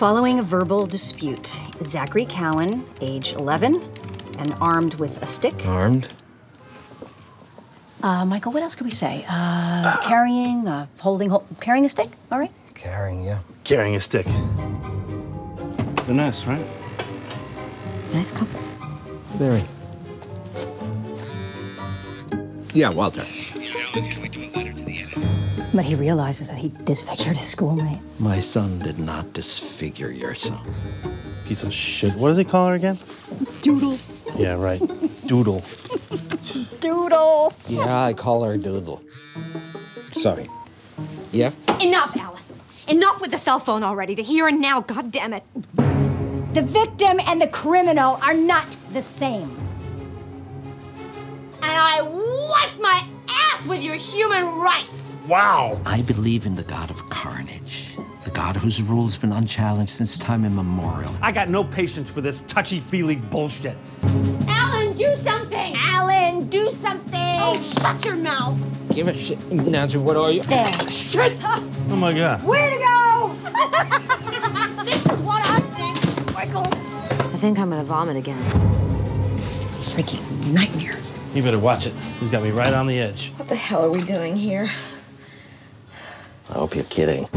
Following a verbal dispute, Zachary Cowan, age 11, and armed with a stick. Armed? Uh, Michael, what else could we say? Uh, carrying, uh, holding, hol- carrying a stick. All right. Carrying, yeah. Carrying a stick. Finesse, right? Nice comfort. Very. Yeah, Walter. But he realizes that he disfigured his schoolmate. My son did not disfigure your son. Piece of shit. What does he call her again? Doodle. Yeah, right. Doodle. Doodle. Yeah, I call her Doodle. Sorry. Yeah? Enough, Alan. Enough with the cell phone already. The here and now, God damn it. The victim and the criminal are not the same. And I wipe my ass with your human rights. Wow. I believe in the god of carnage, the god whose rule has been unchallenged since time immemorial. I got no patience for this touchy-feely bullshit. Alan, do something. Alan, do something. Oh, shut your mouth. Give a shit. Nancy, what are you? there. Shit! Oh my god. Where to go? This is what I think, Michael. I think I'm gonna vomit again. Freaking nightmare. You better watch it. He's got me right on the edge. What the hell are we doing here? I hope you're kidding.